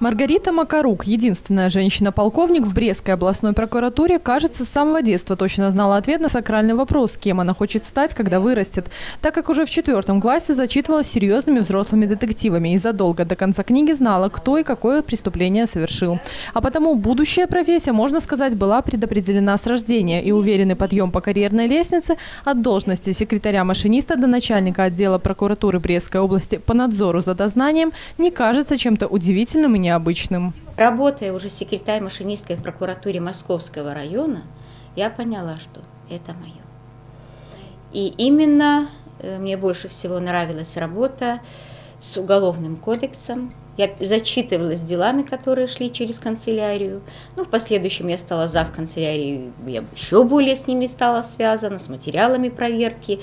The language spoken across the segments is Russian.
Маргарита Макарук, единственная женщина-полковник в Брестской областной прокуратуре, кажется, с самого детства точно знала ответ на сакральный вопрос, кем она хочет стать, когда вырастет, так как уже в четвертом классе зачитывалась серьезными взрослыми детективами и задолго до конца книги знала, кто и какое преступление совершил. А потому будущая профессия, можно сказать, была предопределена с рождения, и уверенный подъем по карьерной лестнице от должности секретаря-машиниста до начальника отдела прокуратуры Брестской области по надзору за дознанием не кажется чем-то удивительным и не необычным. Работая уже секретарь-машинисткой в прокуратуре Московского района, я поняла, что это мое. И именно э, мне больше всего нравилась работа с уголовным кодексом. Я зачитывалась делами, которые шли через канцелярию. Ну, в последующем я стала зав канцелярии, я еще более с ними стала связана, с материалами проверки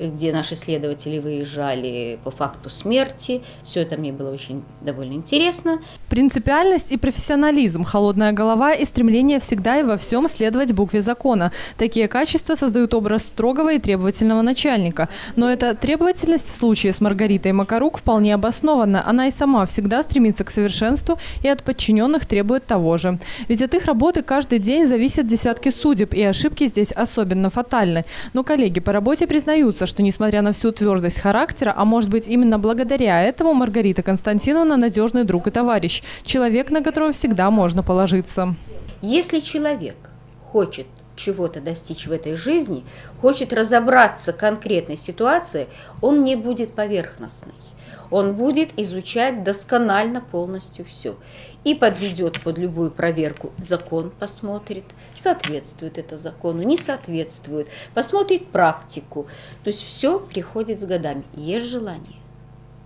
где наши следователи выезжали по факту смерти. Все это мне было очень довольно интересно. Принципиальность и профессионализм, холодная голова и стремление всегда и во всем следовать букве закона. Такие качества создают образ строгого и требовательного начальника. Но эта требовательность в случае с Маргаритой Макарук вполне обоснована. Она и сама всегда стремится к совершенству и от подчиненных требует того же. Ведь от их работы каждый день зависят десятки судеб, и ошибки здесь особенно фатальны. Но коллеги по работе признаются, что несмотря на всю твердость характера, а может быть именно благодаря этому Маргарита Константиновна надежный друг и товарищ, человек, на которого всегда можно положиться. Если человек хочет чего-то достичь в этой жизни, хочет разобраться в конкретной ситуации, он не будет поверхностный. Он будет изучать досконально полностью все. И подведет под любую проверку. Закон посмотрит, соответствует это закону, не соответствует. Посмотрит практику. То есть все приходит с годами. Есть желание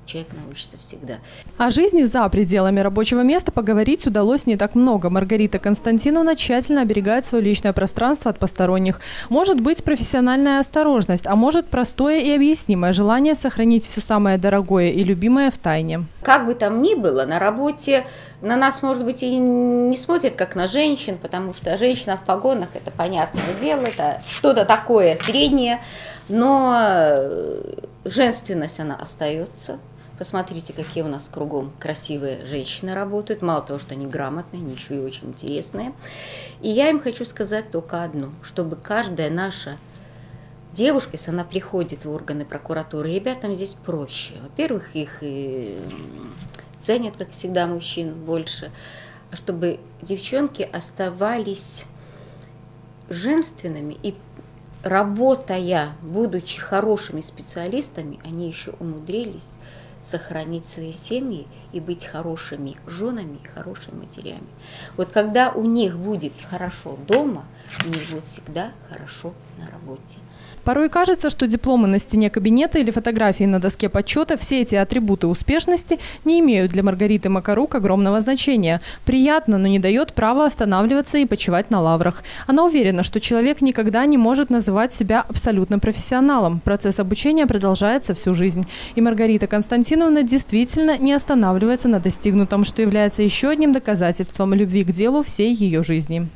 человек научится всегда. О жизни за пределами рабочего места поговорить удалось не так много. Маргарита Константиновна тщательно оберегает свое личное пространство от посторонних. Может быть профессиональная осторожность, а может простое и объяснимое желание сохранить все самое дорогое и любимое в тайне. Как бы там ни было, на работе на нас, может быть, и не смотрят как на женщин, потому что женщина в погонах – это понятное дело, это что-то такое среднее, но женственность, она остается, Посмотрите, какие у нас кругом красивые женщины работают. Мало того, что они грамотные, еще и очень интересные. И я им хочу сказать только одно, чтобы каждая наша девушка, если она приходит в органы прокуратуры, ребятам здесь проще. Во-первых, их и ценят, как всегда, мужчин больше. А чтобы девчонки оставались женственными и работая, будучи хорошими специалистами, они еще умудрились сохранить свои семьи и быть хорошими женами хорошими матерями. Вот когда у них будет хорошо дома, у них будет всегда хорошо на работе. Порой кажется, что дипломы на стене кабинета или фотографии на доске подсчета, все эти атрибуты успешности не имеют для Маргариты Макарук огромного значения. Приятно, но не дает права останавливаться и почивать на лаврах. Она уверена, что человек никогда не может называть себя абсолютным профессионалом. Процесс обучения продолжается всю жизнь. И Маргарита Константиновна действительно не останавливается на достигнутом, что является еще одним доказательством любви к делу всей ее жизни.